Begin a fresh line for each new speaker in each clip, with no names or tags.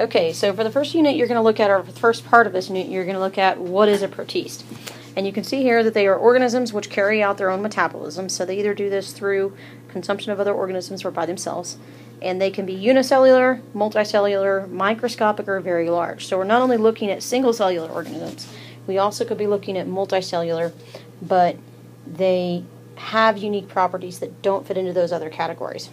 Okay, so for the first unit you're going to look at, or the first part of this unit, you're going to look at what is a protist. And you can see here that they are organisms which carry out their own metabolism. So they either do this through consumption of other organisms or by themselves. And they can be unicellular, multicellular, microscopic, or very large. So we're not only looking at single cellular organisms, we also could be looking at multicellular, but they have unique properties that don't fit into those other categories.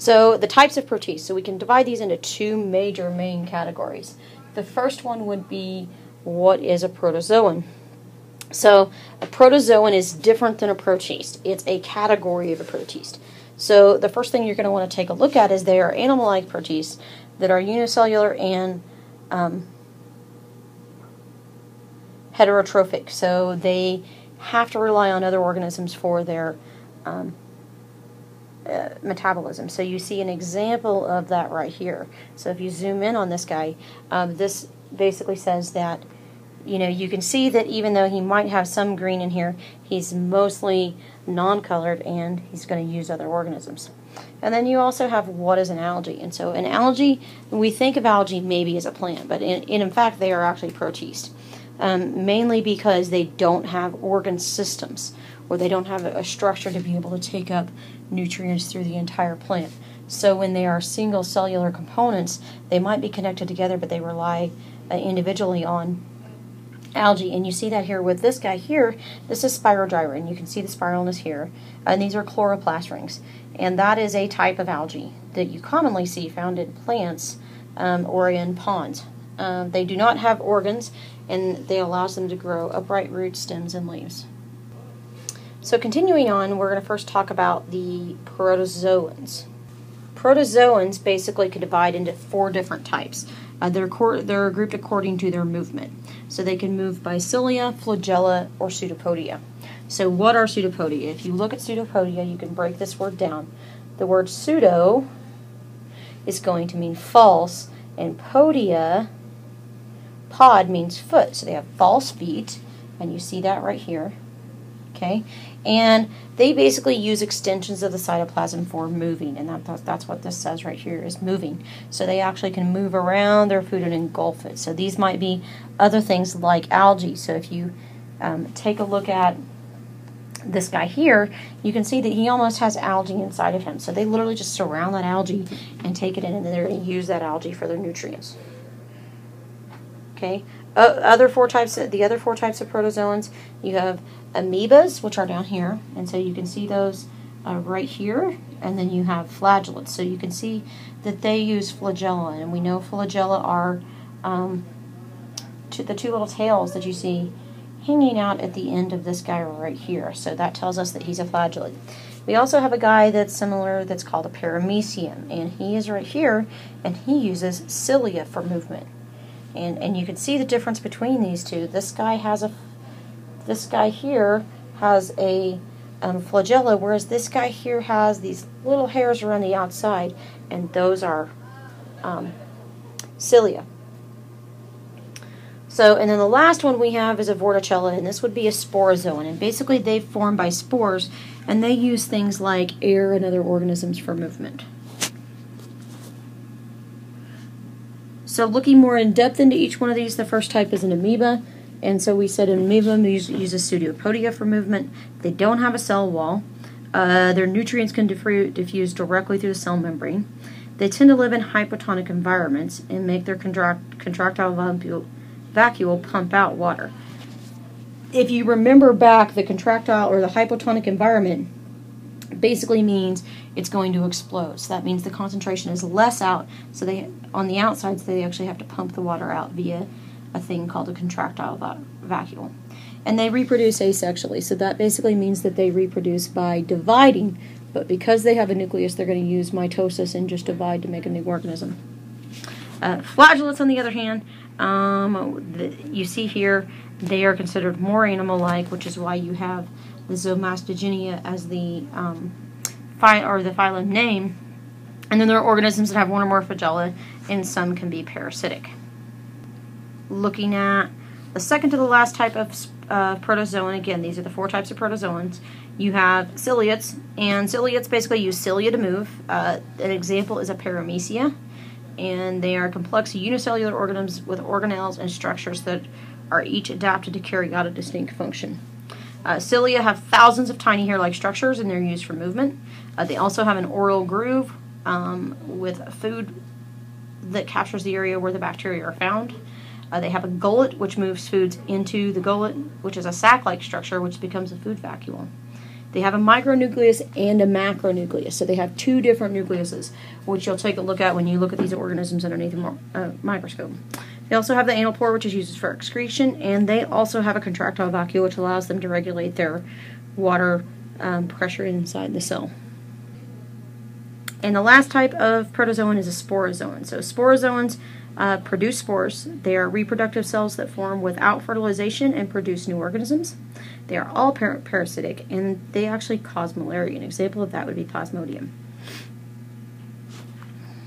So the types of protists, so we can divide these into two major main categories. The first one would be what is a protozoan? So a protozoan is different than a protist. It's a category of a protist. So the first thing you're going to want to take a look at is they are animal-like protists that are unicellular and um, heterotrophic. So they have to rely on other organisms for their um, uh, metabolism. So you see an example of that right here. So if you zoom in on this guy, um, this basically says that, you know, you can see that even though he might have some green in here, he's mostly non-colored and he's going to use other organisms. And then you also have what is an algae. And so an algae, we think of algae maybe as a plant, but in, in fact they are actually protists. Um, mainly because they don't have organ systems or they don't have a structure to be able to take up nutrients through the entire plant. So when they are single cellular components, they might be connected together, but they rely uh, individually on algae. And you see that here with this guy here. This is Spirogyra, and you can see the spiralness here. And these are chloroplast rings. And that is a type of algae that you commonly see found in plants um, or in ponds. Um, they do not have organs, and they allows them to grow upright roots, stems, and leaves. So continuing on, we're going to first talk about the protozoans. Protozoans basically can divide into four different types. Uh, they're, they're grouped according to their movement. So they can move by cilia, flagella, or pseudopodia. So what are pseudopodia? If you look at pseudopodia, you can break this word down. The word pseudo is going to mean false, and podia, pod means foot. So they have false feet, and you see that right here okay? And they basically use extensions of the cytoplasm for moving, and that, that's what this says right here is moving. So they actually can move around their food and engulf it. So these might be other things like algae. So if you um, take a look at this guy here, you can see that he almost has algae inside of him. So they literally just surround that algae and take it in, and they're going to use that algae for their nutrients. Okay. Other four types, of, the other four types of protozoans, you have amoebas, which are down here, and so you can see those uh, right here, and then you have flagellates. So you can see that they use flagella, and we know flagella are um, the two little tails that you see hanging out at the end of this guy right here. So that tells us that he's a flagellate. We also have a guy that's similar that's called a paramecium, and he is right here, and he uses cilia for movement. And, and you can see the difference between these two. This guy has a this guy here has a um, flagella, whereas this guy here has these little hairs around the outside, and those are um, cilia. So, and then the last one we have is a vorticella, and this would be a sporozoan. And basically, they form by spores, and they use things like air and other organisms for movement. So, looking more in depth into each one of these, the first type is an amoeba. And so we said in amoeba uses pseudopodia for movement. They don't have a cell wall. Uh, their nutrients can diffuse directly through the cell membrane. They tend to live in hypotonic environments and make their contract contractile vacuole pump out water. If you remember back, the contractile or the hypotonic environment basically means it's going to explode. So that means the concentration is less out. So they on the outside, so they actually have to pump the water out via a thing called a contractile va- vacuole. And they reproduce asexually, so that basically means that they reproduce by dividing, but because they have a nucleus, they're going to use mitosis and just divide to make a new organism. Uh, flagellates, on the other hand, um, the, you see here, they are considered more animal-like, which is why you have the Zoomastigina as the um, phy- or the phylum name. And then there are organisms that have one or more flagella, and some can be parasitic looking at the second to the last type of uh, protozoan. Again, these are the four types of protozoans. You have ciliates, and ciliates basically use cilia to move. Uh, an example is a paramecia, and they are complex unicellular organisms with organelles and structures that are each adapted to carry out a distinct function. Uh, cilia have thousands of tiny hair-like structures, and they're used for movement. Uh, they also have an oral groove um, with food that captures the area where the bacteria are found. Uh, they have a gullet, which moves foods into the gullet, which is a sac-like structure, which becomes a food vacuole. They have a micronucleus and a macronucleus, so they have two different nucleuses, which you'll take a look at when you look at these organisms underneath a uh, microscope. They also have the anal pore, which is used for excretion, and they also have a contractile vacuole, which allows them to regulate their water um, pressure inside the cell. And the last type of protozoan is a sporozoan. So sporozoans uh, produce spores. They are reproductive cells that form without fertilization and produce new organisms. They are all par parasitic, and they actually cause malaria. An example of that would be Plasmodium.